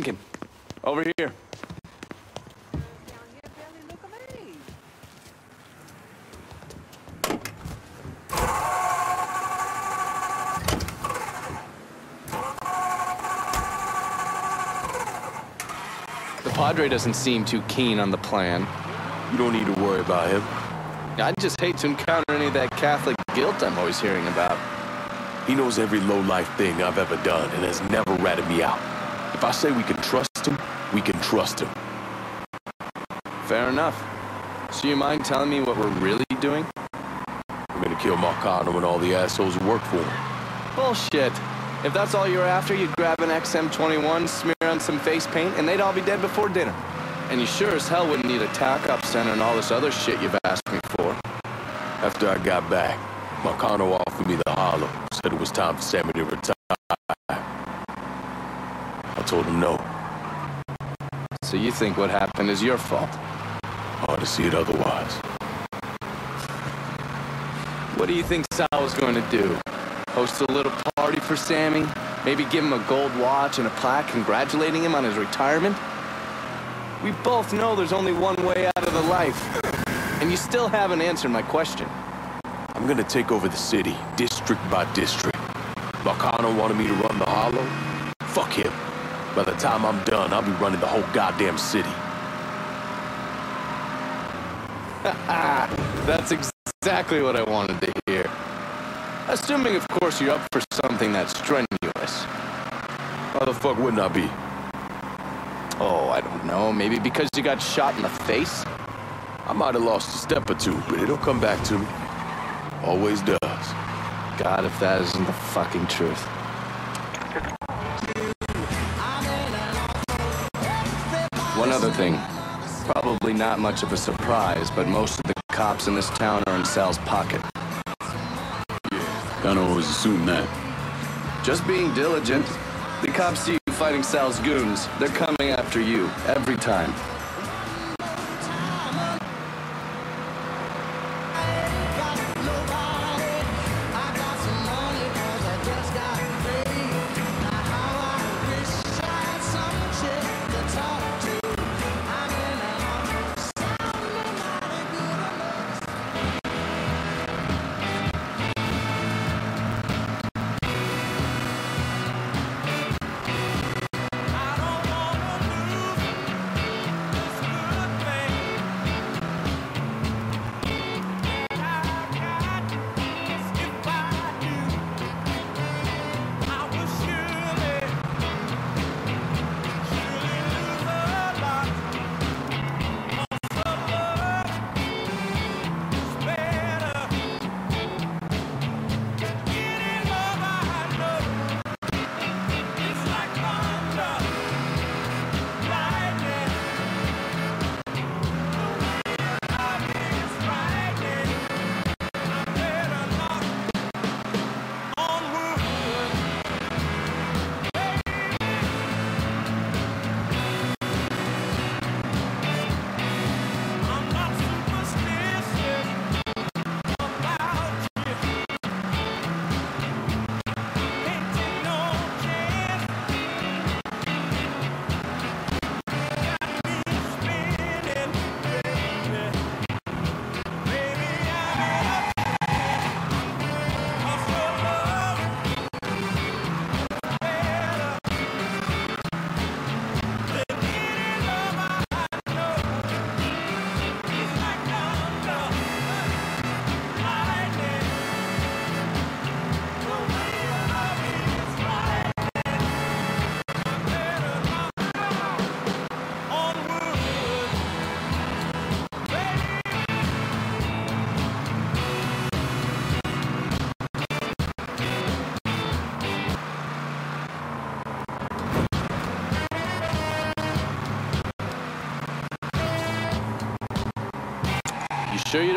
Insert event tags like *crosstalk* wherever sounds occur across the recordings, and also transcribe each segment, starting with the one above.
Lincoln, over here. Down here, Billy, look at me. The Padre doesn't seem too keen on the plan. You don't need to worry about him. I just hate to encounter any of that Catholic guilt I'm always hearing about. He knows every low-life thing I've ever done and has never ratted me out. If I say we can trust him, we can trust him. Fair enough. So you mind telling me what we're really doing? We're gonna kill Marcano and all the assholes who work for him. Bullshit. If that's all you're after, you'd grab an XM21, smear on some face paint, and they'd all be dead before dinner. And you sure as hell wouldn't need a TAC-up center and all this other shit you've asked me for. After I got back, Marcano offered me the hollow, said it was time for Sammy to retire. I told him no. So you think what happened is your fault? Hard to see it otherwise. What do you think Sal was going to do? Host a little party for Sammy? Maybe give him a gold watch and a plaque congratulating him on his retirement? We both know there's only one way out of the life. And you still haven't answered my question. I'm gonna take over the city, district by district. Marcano wanted me to run the hollow? Fuck him. By the time I'm done, I'll be running the whole goddamn city. *laughs* That's exactly what I wanted to hear. Assuming, of course, you're up for something that's strenuous. How the fuck wouldn't I be? Oh, I don't know. Maybe because you got shot in the face? I might have lost a step or two, but it'll come back to me. Always does. God, if that isn't the fucking truth. One other thing. Probably not much of a surprise, but most of the cops in this town are in Sal's pocket. Kinda always assume that. Just being diligent. The cops see you fighting Sal's goons. They're coming after you, every time.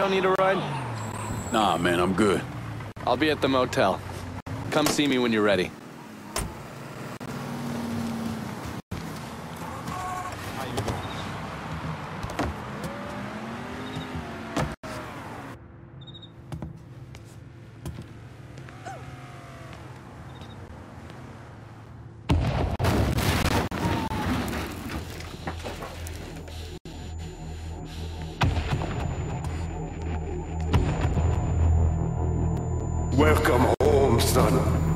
Don't need a ride? Nah, man, I'm good. I'll be at the motel. Come see me when you're ready. Welcome home, son.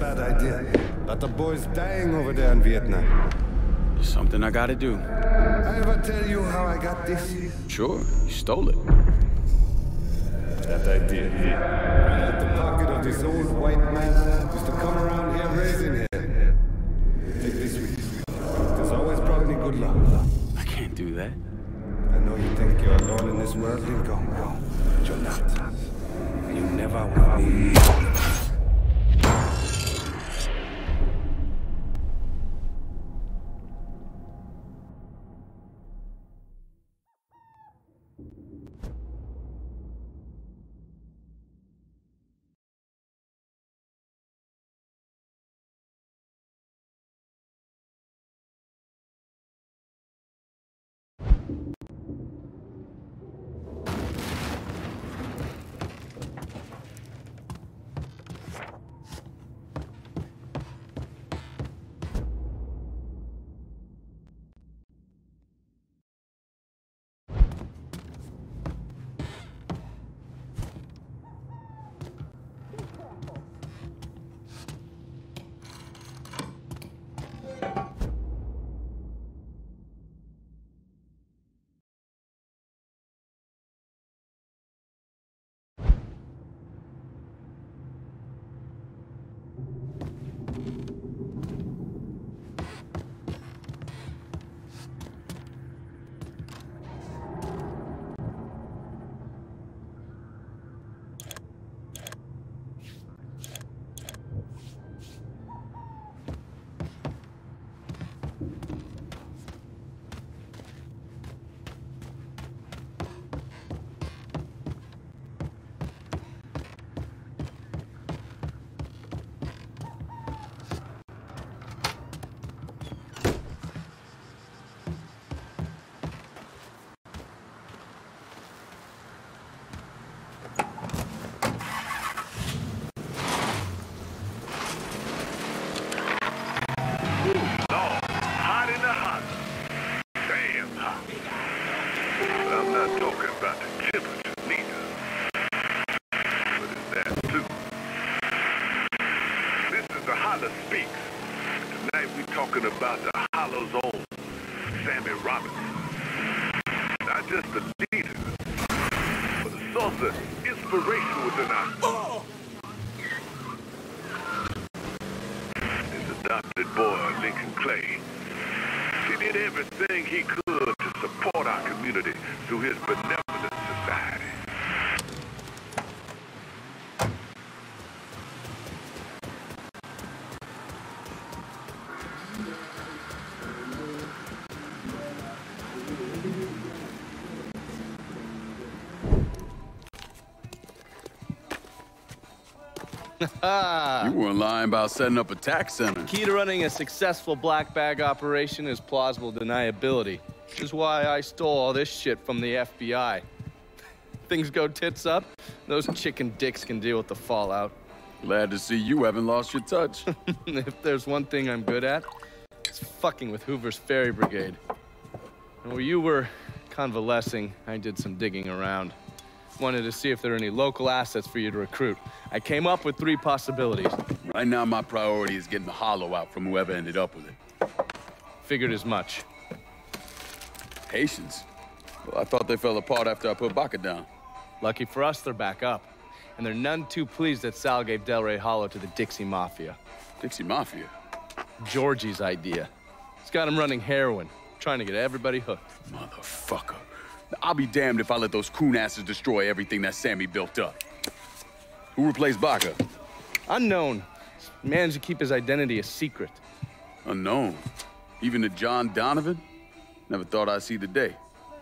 Bad idea. But the boy's dying over there in Vietnam. There's Something I gotta do. I ever tell you how I got this? Sure, you stole it. That idea. Right out the pocket of this old white man used to come around talking about the Hollow's own Sammy Robinson. Not just the leader, but a source of inspiration within our his adopted boy, Lincoln Clay. He did everything he could to support our community through his benevolent Ah. You weren't lying about setting up a tax center. The Key to running a successful black bag operation is plausible deniability, which is why I stole all this shit from the FBI. *laughs* Things go tits up, those chicken dicks can deal with the fallout. Glad to see you haven't lost your touch. *laughs* if there's one thing I'm good at, it's fucking with Hoover's Fairy Brigade. And while you were convalescing, I did some digging around. Wanted to see if there are any local assets for you to recruit. I came up with three possibilities. right now, my priority is getting the hollow out from whoever ended up with it. Figured as much. Patience. Well, I thought they fell apart after I put Baka down. Lucky for us, they're back up. And they're none too pleased that Sal gave Delray Hollow to the Dixie Mafia. Dixie Mafia? Georgie's idea. He's got him running heroin, trying to get everybody hooked. Motherfucker. I'll be damned if I let those coon asses destroy everything that Sammy built up. Who replaced Baka? Unknown. Managed to keep his identity a secret. Unknown? Even to John Donovan? Never thought I'd see the day.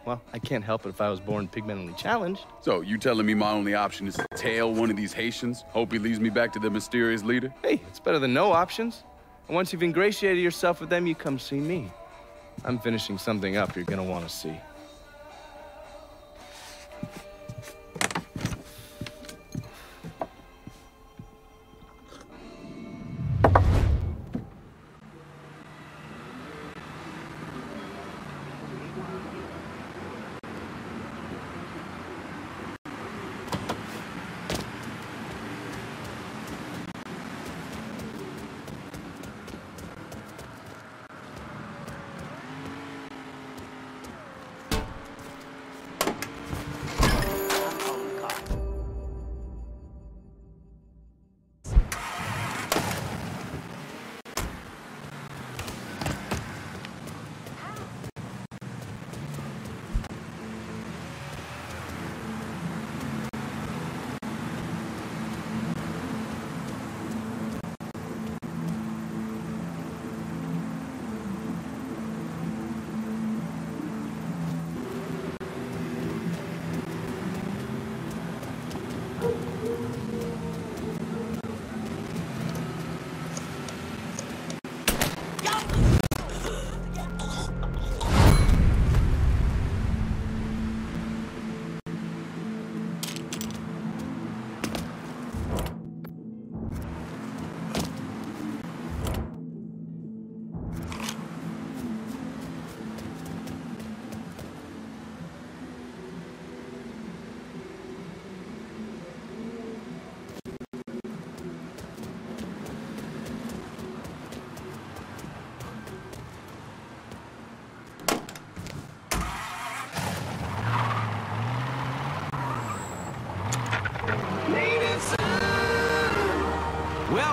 Well, I can't help it if I was born pigmentally challenged. So, you telling me my only option is to tail one of these Haitians? Hope he leads me back to the mysterious leader? Hey, it's better than no options. And once you've ingratiated yourself with them, you come see me. I'm finishing something up you're gonna want to see.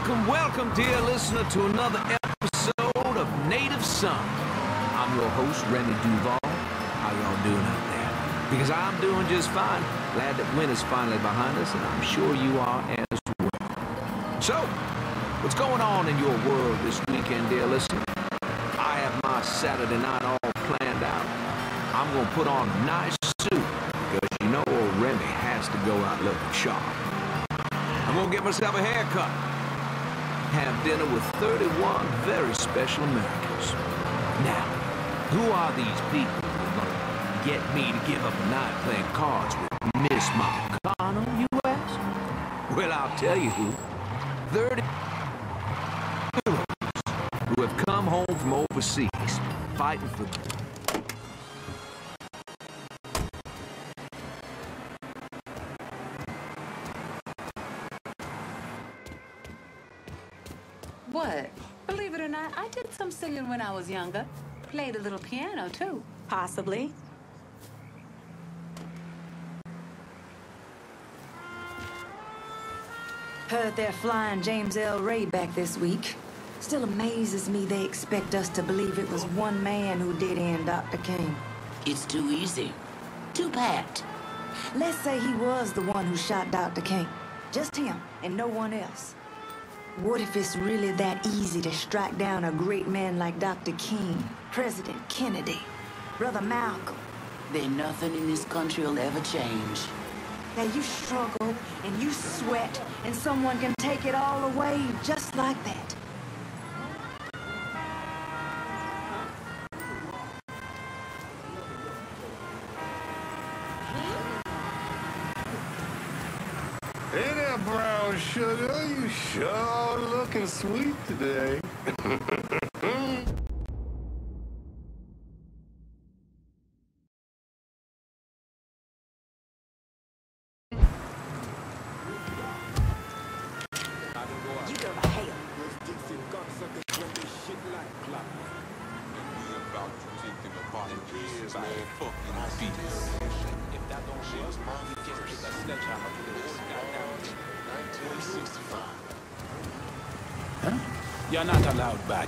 Welcome, welcome, dear listener, to another episode of Native Son. I'm your host, Remy Duval. How y'all doing out there? Because I'm doing just fine. Glad that winter's finally behind us, and I'm sure you are as well. So, what's going on in your world this weekend, dear listener? I have my Saturday night all planned out. I'm gonna put on a nice suit, because you know old Remy has to go out looking sharp. I'm gonna get myself a haircut have dinner with 31 very special Americans. Now, who are these people who are to get me to give up a night playing cards with Miss McConnell, you ask? Well, I'll tell you who. 30 heroes who have come home from overseas fighting for did singing when I was younger. Played a little piano, too. Possibly. Heard they're flying James Earl Ray back this week. Still amazes me they expect us to believe it was one man who did end Dr. King. It's too easy. Too pat. Let's say he was the one who shot Dr. King. Just him and no one else. What if it's really that easy to strike down a great man like Dr. King, President Kennedy, Brother Malcolm? Then nothing in this country will ever change. Now you struggle and you sweat and someone can take it all away just like that. Hey there, brown sugar. You sure sweet today. *laughs*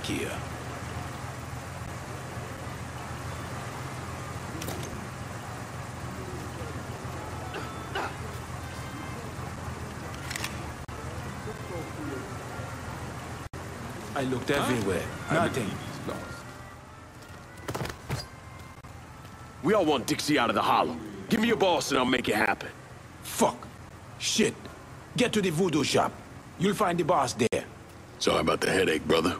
here. I looked everywhere. Nothing. We all want Dixie out of the hollow. Give me your boss and I'll make it happen. Fuck. Shit. Get to the voodoo shop. You'll find the boss there. Sorry about the headache, brother.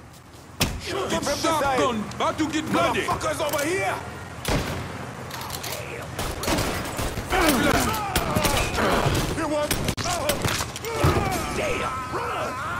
It's. About to get bloody. Motherfuckers over here! Here one! Oh. Damn! Run!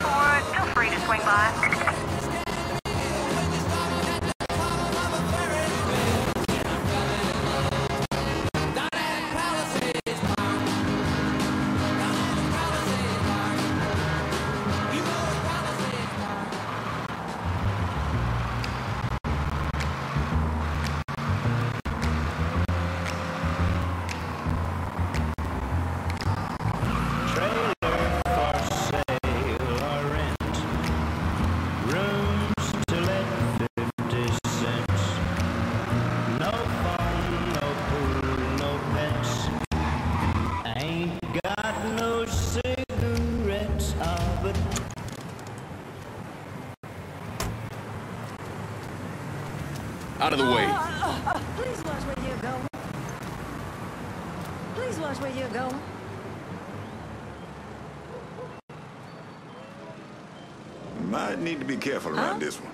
For feel free to swing by. Need to be careful around this one.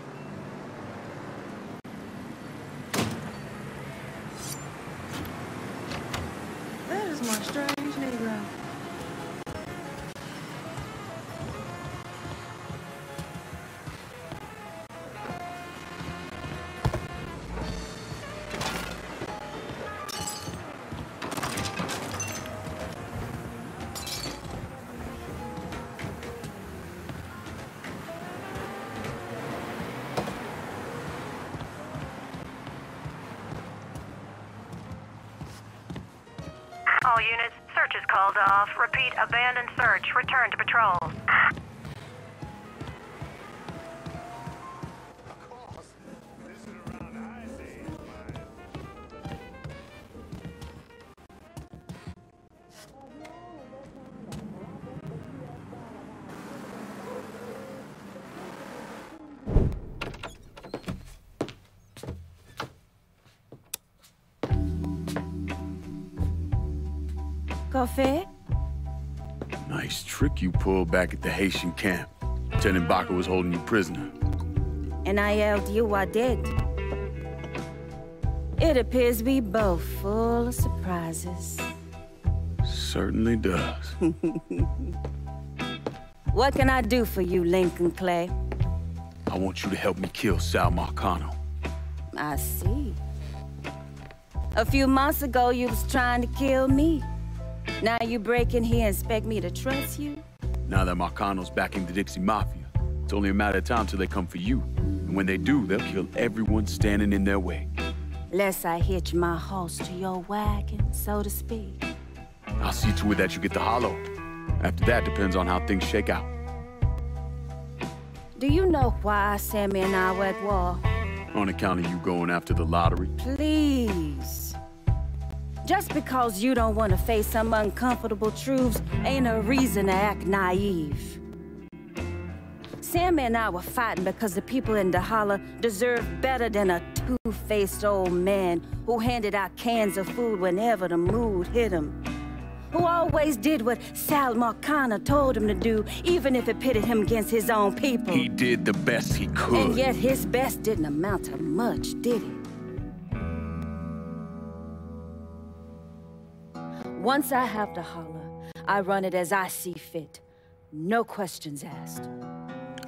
All units, search is called off. Repeat, abandoned search. Return to patrols. Back at the Haitian camp. Lieutenant Baka was holding you prisoner. And I yelled you I did. It appears we both full of surprises. Certainly does. *laughs* What can I do for you, Lincoln Clay? I want you to help me kill Sal Marcano. I see. A few months ago, you was trying to kill me. Now you break in here and expect me to trust you? Now that Marcano's backing the Dixie Mafia, it's only a matter of time till they come for you. And when they do, they'll kill everyone standing in their way. Lest I hitch my horse to your wagon, so to speak. I'll see to it that you get the hollow. After that, depends on how things shake out. Do you know why Sammy and I were at war? On account of you going after the lottery. Please. Just because you don't want to face some uncomfortable truths ain't a reason to act naive. Sammy and I were fighting because the people in Dahala deserve better than a two-faced old man who handed out cans of food whenever the mood hit him. Who always did what Sal Marcano told him to do, even if it pitted him against his own people. He did the best he could. And yet his best didn't amount to much, did it? Once I have the holler, I run it as I see fit. No questions asked.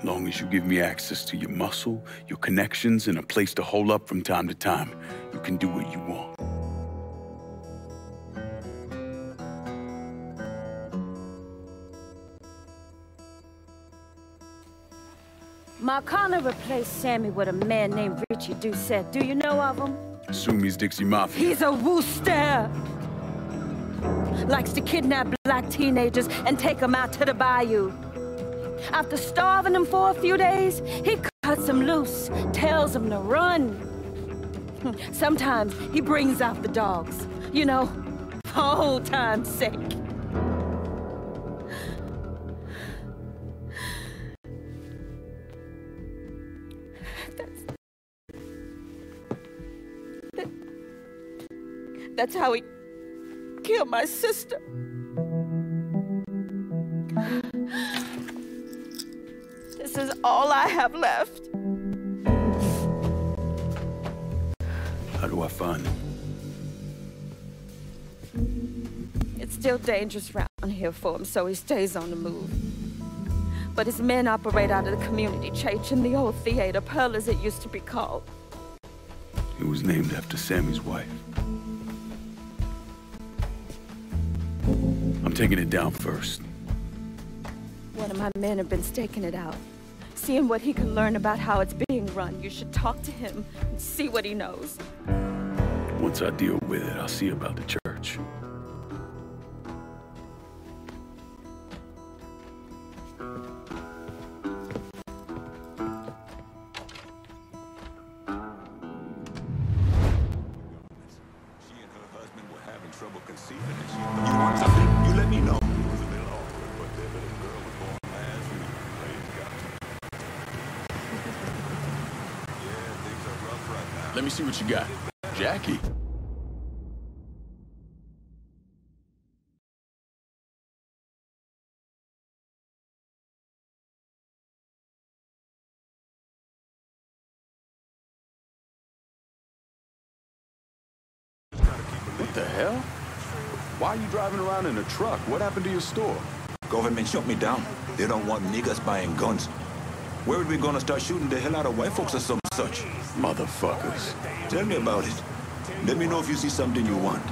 Long as you give me access to your muscle, your connections, and a place to hole up from time to time, you can do what you want. Marcano replaced Sammy with a man named Richie Doucette. Do you know of him? Assume he's Dixie Mafia. He's a wooster! Likes to kidnap black teenagers and take them out to the bayou. After starving them for a few days, he cuts them loose, tells them to run. *laughs* Sometimes he brings out the dogs, you know, *laughs* for old time's sake. That's how he killed my sister. This is all I have left. How do I find them? It's still dangerous around here for him, so he stays on the move. But his men operate out of the community church in the old theater, Pearl as it used to be called. It was named after Sammy's wife. I'm taking it down first. One of my men have been staking it out. Seeing what he can learn about how it's being run. You should talk to him and see what he knows. Once I deal with it, I'll see about the church. Me see what you got. Jackie. What the hell? Why are you driving around in a truck? What happened to your store? Government shut me down. They don't want niggas buying guns. Where are we gonna start shooting the hell out of white folks or some such? Motherfuckers. Tell me about it. Let me know if you see something you want.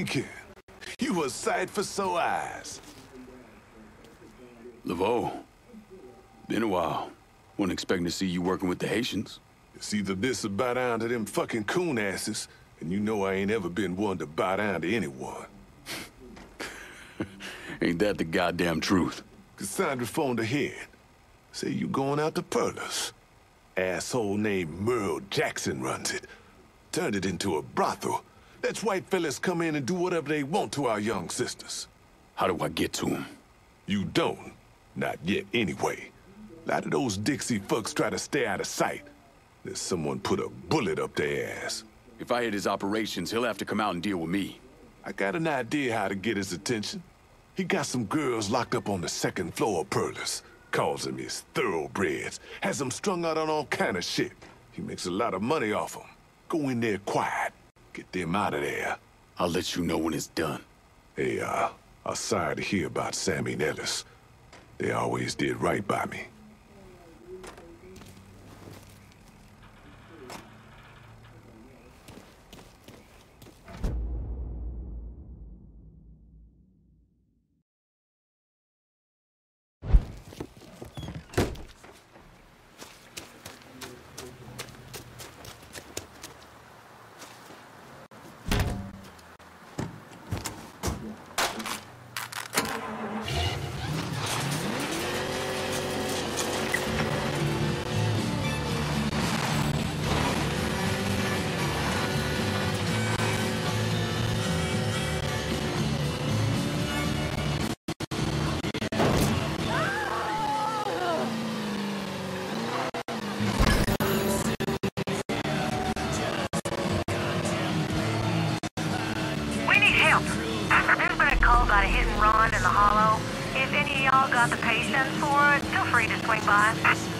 Lincoln, you a sight for sore eyes. Laveau, been a while. Wasn't expecting to see you working with the Haitians. It's either this or bow down to them fucking coon asses, and you know I ain't ever been one to bow down to anyone. *laughs* Ain't that the goddamn truth? Cassandra phoned ahead. Say you going out to Perlas. Asshole named Merle Jackson runs it. Turned it into a brothel. Lets white fellas come in and do whatever they want to our young sisters. How do I get to them? You don't. Not yet, anyway. A lot of those Dixie fucks try to stay out of sight. There's someone put a bullet up their ass. If I hit his operations, he'll have to come out and deal with me. I got an idea how to get his attention. He got some girls locked up on the second floor of Perlas. Calls them his thoroughbreds. Has them strung out on all kind of shit. He makes a lot of money off them. Go in there quiet. Get them out of there. I'll let you know when it's done. Hey, uh, I'm sorry to hear about Sammy and Ellis. They always did right by me. Need. There's been a call about a hit and run in the hollow. If any of y'all got the patience for it, feel free to swing by.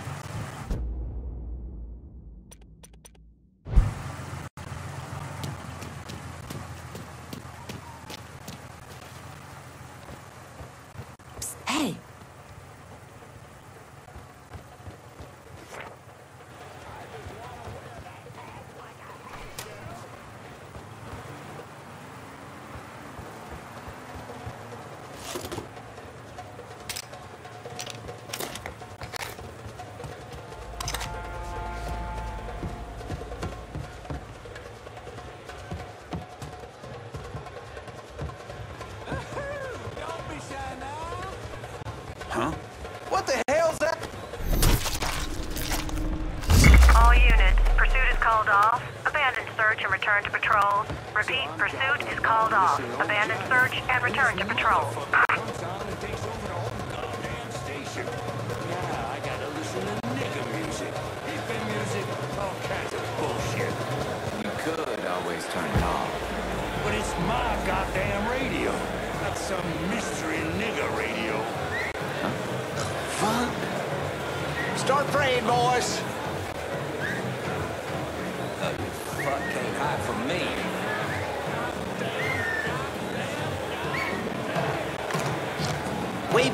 To patrol. Repeat, pursuit is called off. Abandon search and return to patrol.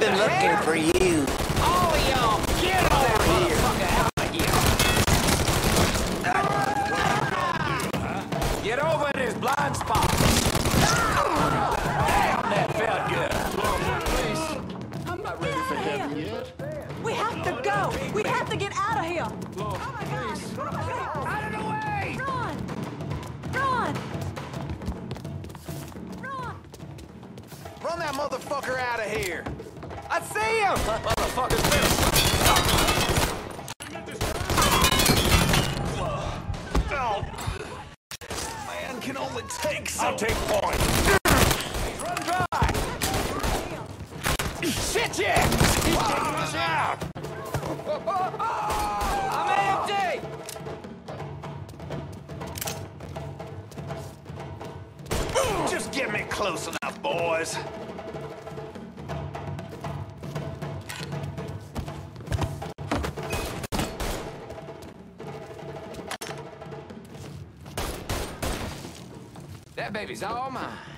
Been looking for you. All of y'all, get over here. Get over this blind spot. Damn, that felt good. I'm not ready for heaven yet. we have to go. We have to get out of here. Lord, oh please. Out of the way! Run! Run! Run that motherfucker out of here. I see him. Motherfucker's Man can only take so. I'll take point. Run dry. Shit, yeah! He's taking us out. I'm empty! Just get me close enough, boys. That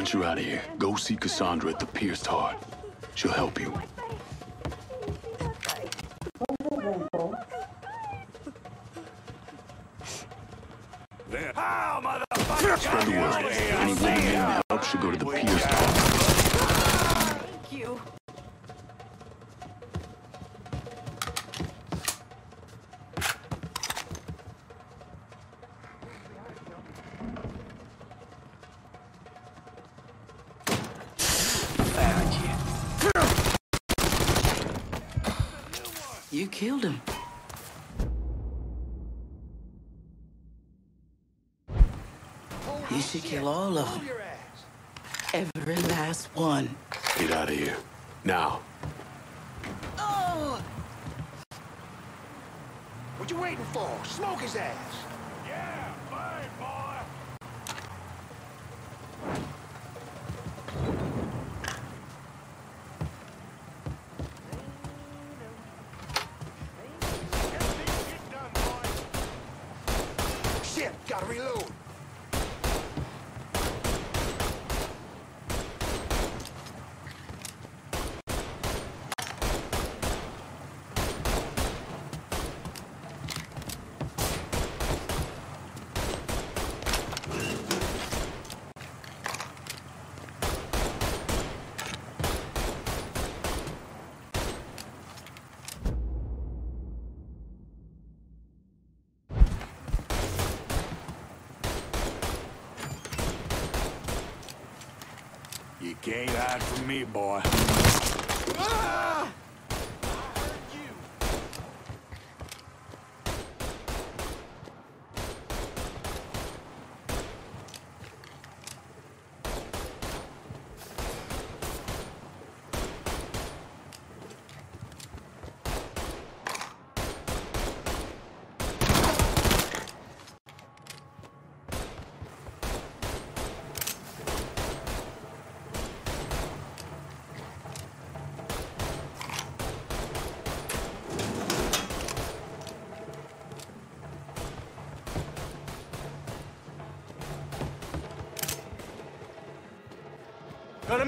Once you're out of here, go see Cassandra at the Pierced Heart. She'll help you. There. How, motherfucker? Spread the word. Any woman needing help should go to the Pierced Heart. Thank you. All of them. Every last one. Get out of here. Now. Oh! What you waiting for? Smoke his ass. Yeah, fine, boy. Shit, gotta reload. You can't hide from me, boy. Gonna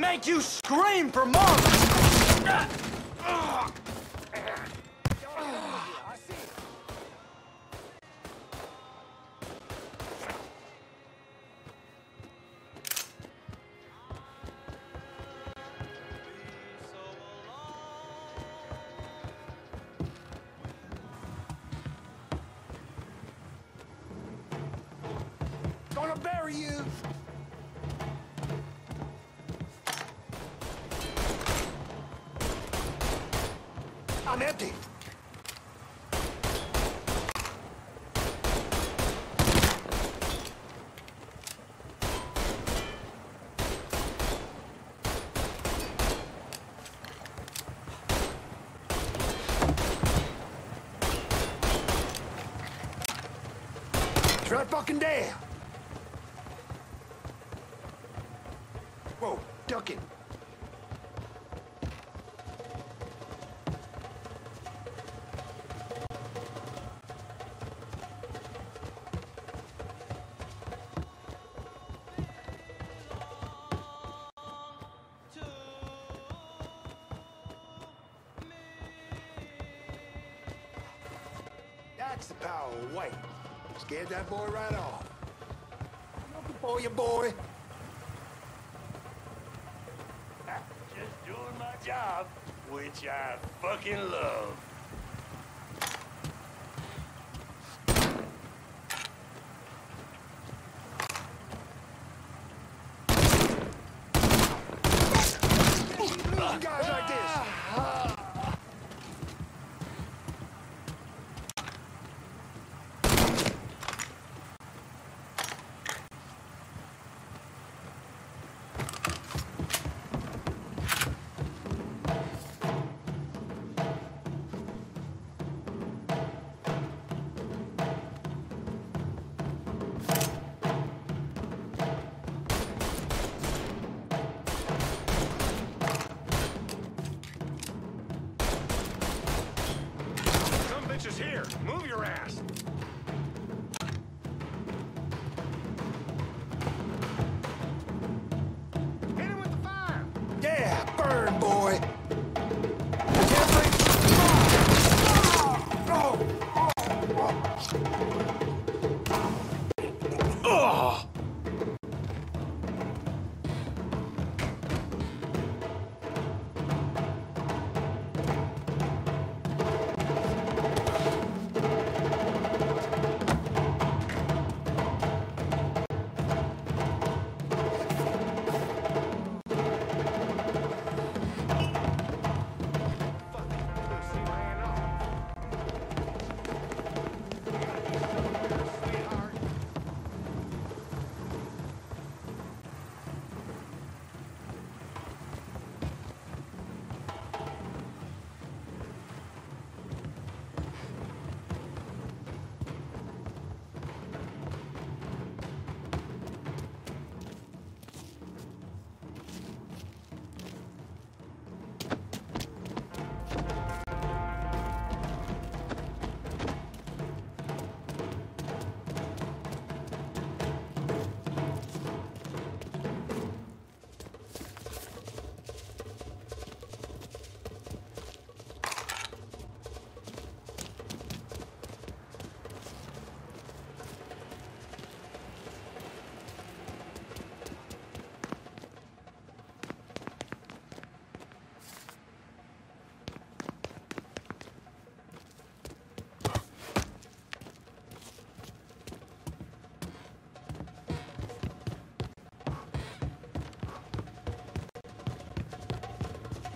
make you scream for months! Gonna bury you. Empty. Try fucking damn. Scared that boy right off. Looking for you, boy. Just doing my job, which I fucking love.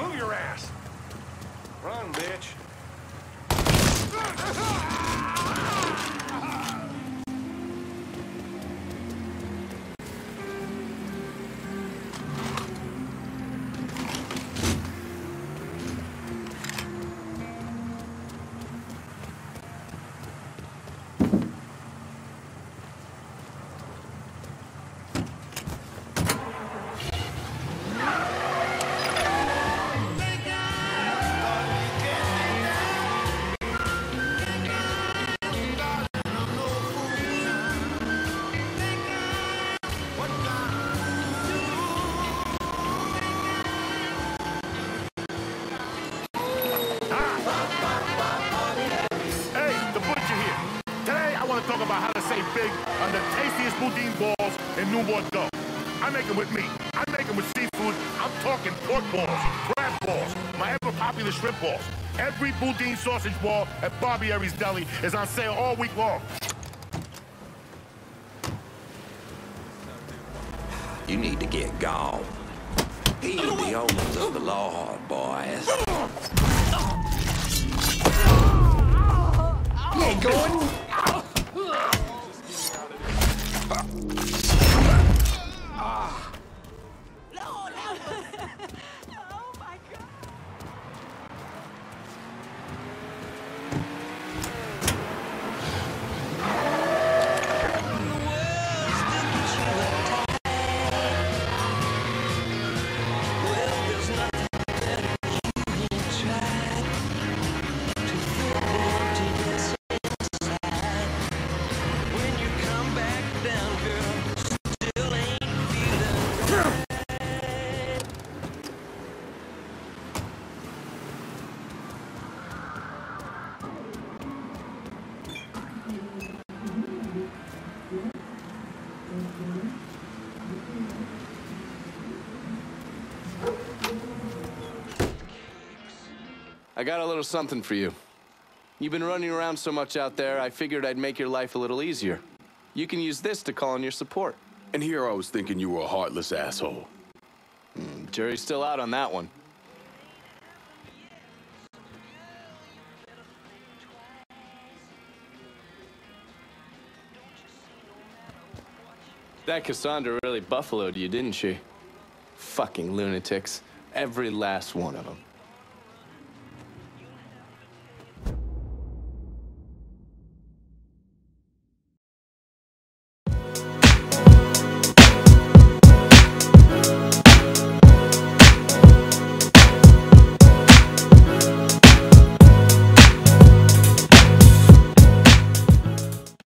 Move your balls. Every Boudin sausage ball at Bobby Aries Deli is on sale all week long. You need to get gone. He's the omens of the law, boys. Ain't going. I got a little something for you. You've been running around so much out there, I figured I'd make your life a little easier. You can use this to call in your support. And here I was thinking you were a heartless asshole. Mm, jury's still out on that one. That Cassandra really buffaloed you, didn't she? Fucking lunatics. Every last one of them.